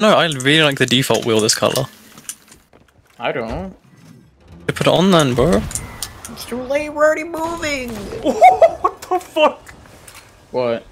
No, I really like the default wheel this color. I don't. You put it on then, bro. It's too late. We're already moving. what the fuck? What?